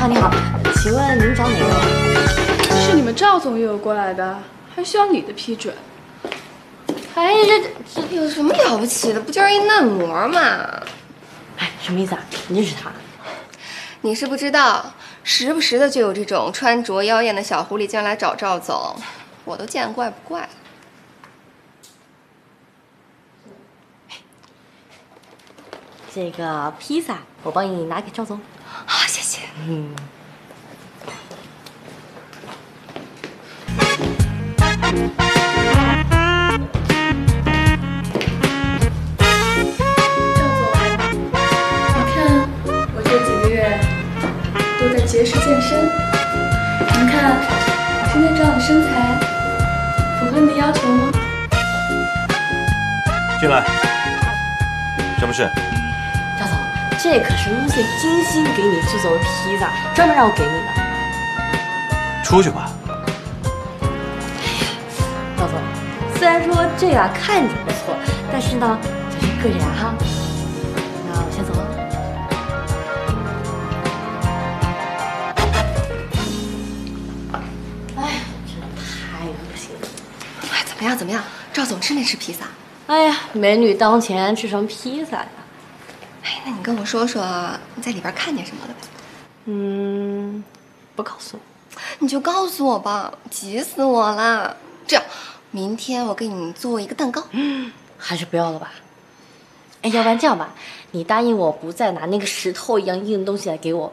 啊，你好，请问您找哪位？是你们赵总约我过来的，还需要你的批准。哎，这这有什么了不起的？不就是一嫩模吗？哎，什么意思啊？你认识他？你是不知道，时不时的就有这种穿着妖艳的小狐狸精来找赵总，我都见怪不怪了。这个披萨，我帮你拿给赵总。嗯。赵总，你看我这几个月都在节食健身，您看我今天这样的身材符合你的要求吗？进来，什么事？这可是 Lucy 精心给你制作的披萨，专门让我给你的。出去吧。赵总，虽然说这个看着不错，但是呢，这是个人哈。那我先走了。哎呀，真的太恶心了！哎，怎么样？怎么样？赵总吃没吃披萨？哎呀，美女当前吃什么披萨呀？哎，那你跟我说说你在里边看见什么了呗？嗯，不告诉你。你就告诉我吧，急死我了。这样，明天我给你做一个蛋糕。嗯 还是不要了吧。哎，要不然这样吧，你答应我不再拿那个石头一样硬的东西来给我，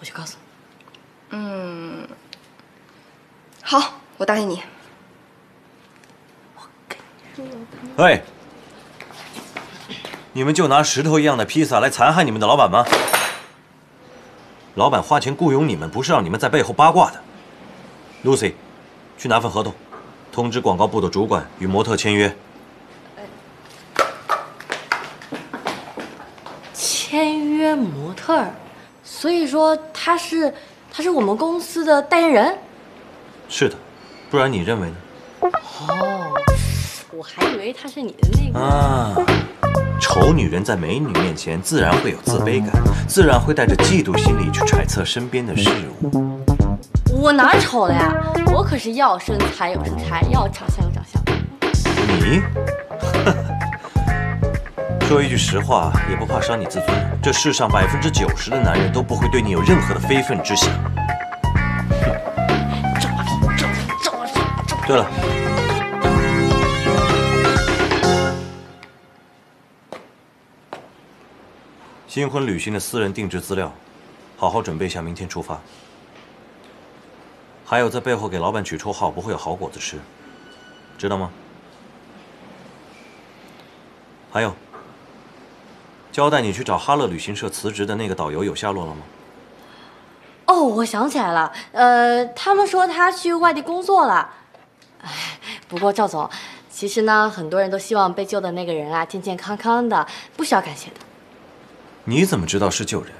我就告诉你。嗯，好，我答应你。我跟，你你们就拿石头一样的披萨来残害你们的老板吗？老板花钱雇佣你们，不是让你们在背后八卦的。Lucy，去拿份合同，通知广告部的主管与模特签约。签约模特，所以说他是他是我们公司的代言人。是的，不然你认为呢？哦，我还以为他是你的那个。啊，丑女人在美女面前自然会有自卑感，自然会带着嫉妒心理去揣测身边的事物。我哪丑了呀？我可是要身材有身材，要长相有长相。你，说一句实话，也不怕伤你自尊。这世上百分之九十的男人都不会对你有任何的非分之想。对了，新婚旅行的私人定制资料，好好准备一下，明天出发。还有，在背后给老板取绰号，不会有好果子吃，知道吗？还有，交代你去找哈乐旅行社辞职的那个导游有下落了吗？哦，我想起来了，呃，他们说他去外地工作了。哎，不过赵总，其实呢，很多人都希望被救的那个人啊健健康康的，不需要感谢的。你怎么知道是救人？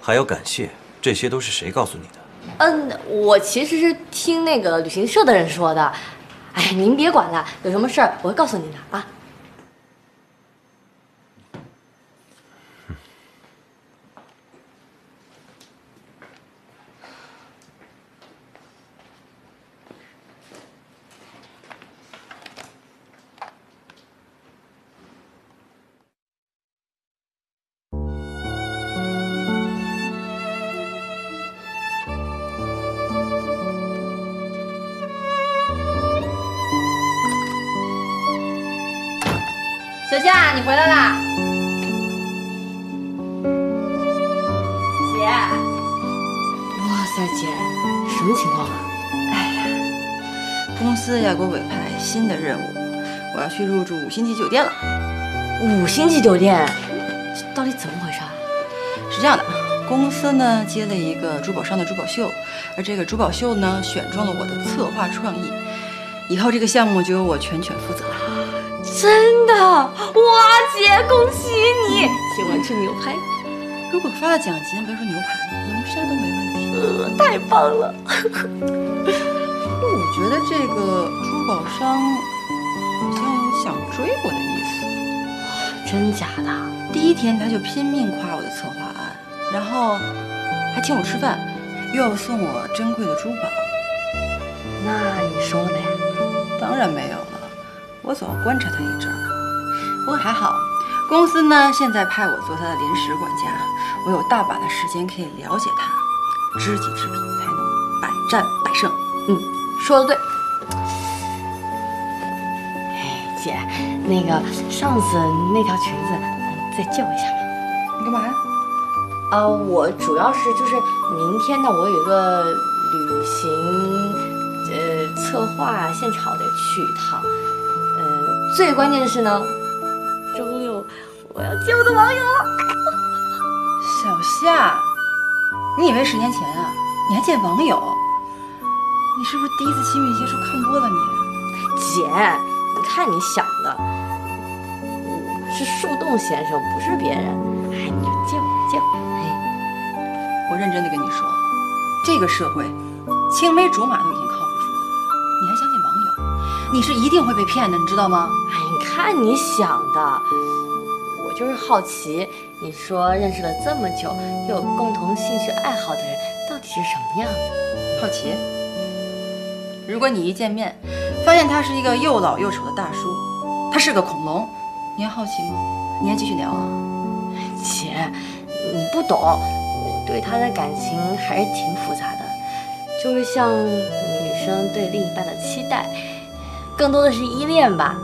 还要感谢？这些都是谁告诉你的？嗯，我其实是听那个旅行社的人说的。哎，您别管了，有什么事儿我会告诉您的啊。小夏，你回来啦！姐，哇塞，姐，什么情况啊？哎呀，公司要给我委派新的任务，我要去入住五星级酒店了。五星级酒店，这到底怎么回事啊？是这样的，公司呢接了一个珠宝商的珠宝秀，而这个珠宝秀呢选中了我的策划创意，以后这个项目就由我全权负责了。真的？哇，姐，恭喜你！喜欢吃牛排？如果发了奖金，别说牛排，龙虾都没问题。呃，太棒了！我觉得这个珠宝商好像有想追我的意思。真假的？第一天他就拼命夸我的策划案，然后还请我吃饭，又要送我珍贵的珠宝。那你收了没？当然没有了，我总要观察他一阵儿。不过还好，公司呢现在派我做他的临时管家，我有大把的时间可以了解他，知己知彼才能百战百胜。嗯，说的对。哎，姐，那个上次那条裙子，你再借我一下吧。你干嘛呀？啊，我主要是就是明天呢，我有一个旅行，呃，策划现场得去一趟。呃，最关键的是呢，周六我要见我的网友。小夏，你以为十年前啊，你还见网友？你是不是第一次亲密接触看多了你？姐，你看你想的，嗯是树洞先生，不是别人。哎，你就见我，见我。哎，我认真的跟你说，这个社会，青梅竹马都已你是一定会被骗的，你知道吗？哎，你看你想的，我就是好奇，你说认识了这么久，又有共同兴趣爱好的人，到底是什么样的？好奇。如果你一见面，发现他是一个又老又丑的大叔，他是个恐龙，你还好奇吗？你还继续聊啊？姐，你不懂，我对他的感情还是挺复杂的，就是像女生对另一半的期待，更多的是依恋吧。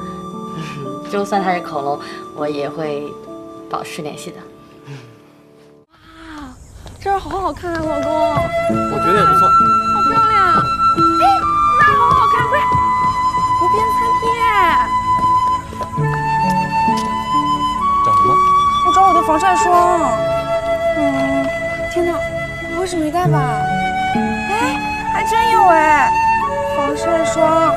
就算它是恐龙，我也会保持联系的。这儿好好看啊，老公，我觉得也不错。好漂亮！哎，那儿好好看，快，湖边餐厅哎，找什么？我找我的防晒霜。嗯，天哪，不会是没带吧？哎，还真有哎，防晒霜、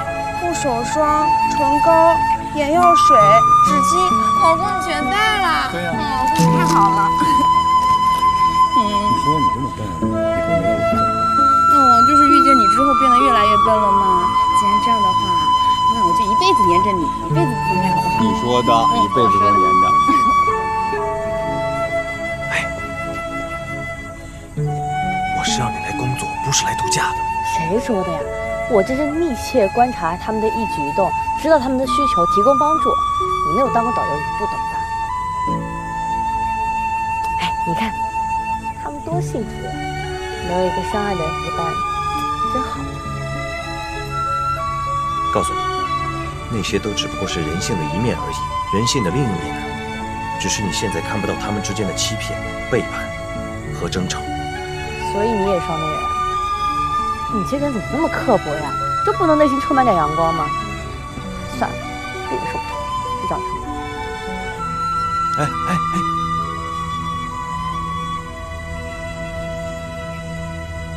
护手霜、唇膏、眼药水、纸巾，老公你全带了。对呀嗯，老公你太好了。嗯。你说你这么笨，以后没有我不怎么办？嗯，就是遇见你之后变得越来越笨了吗？既然这样的话，那我就一辈子黏着你，一辈子不累，好不好？你说的，一辈子都黏着。我是让你来工作，不是来度假的。谁说的呀？我这是密切观察他们的一举一动，知道他们的需求，提供帮助。你没有当过导游，你不懂的。哎，你看，他们多幸福呀，能有一个相爱的人陪伴，真好。告诉你，那些都只不过是人性的一面而已，人性的另一面呢，只是你现在看不到他们之间的欺骗、背叛和争吵。所以你也是双面人啊？你这人怎么那么刻薄呀？就不能内心充满点阳光吗？算了，这个说不通，去找他。哎哎哎，